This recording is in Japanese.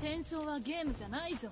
戦争はゲームじゃないぞ。